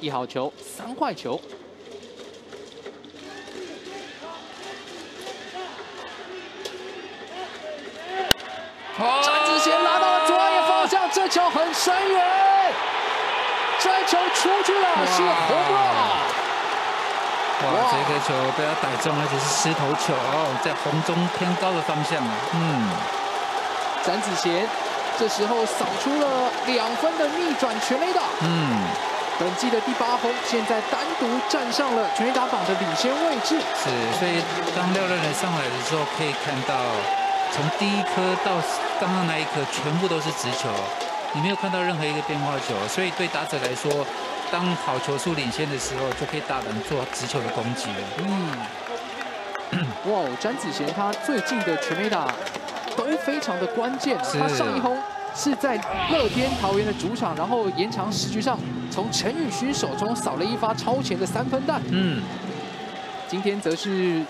一好球，三坏球。詹子贤拿到了左野方向，这球很深远，这球出去了，是红了。哇，这个球被他逮中，而且是石头球，在红中偏高的方向啊。嗯，詹子贤这时候扫出了两分的逆转全垒打。嗯，本季的第八轰，现在单独站上了全垒打榜的领先位置。是，所以当廖乐人上来的时候，可以看到。从第一颗到刚刚那一颗，全部都是直球，你没有看到任何一个变化球，所以对打者来说，当好球数领先的时候，就可以大胆做直球的攻击了。嗯，哇，詹子贤他最近的全垒打都非常的关键，他上一轰是在乐天桃园的主场，然后延长时局上从陈宇勋手中扫了一发超前的三分弹。嗯，今天则是。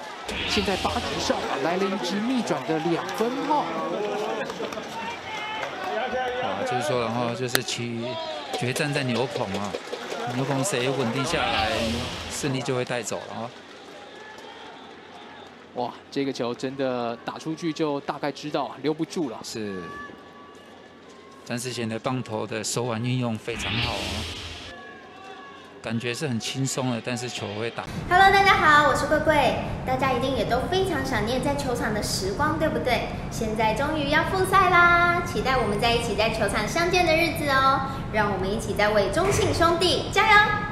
现在八局上来了一支逆转的两分炮，啊，就是说，然后就是其决战在牛棚啊，牛棚谁稳定下来，胜利就会带走了啊。哇，这个球真的打出去就大概知道留不住了。是，詹世贤的棒头的手腕运用非常好哦。感觉是很轻松的，但是球会打。Hello，大家好，我是桂桂。大家一定也都非常想念在球场的时光，对不对？现在终于要复赛啦，期待我们在一起在球场相见的日子哦。让我们一起在为中信兄弟加油！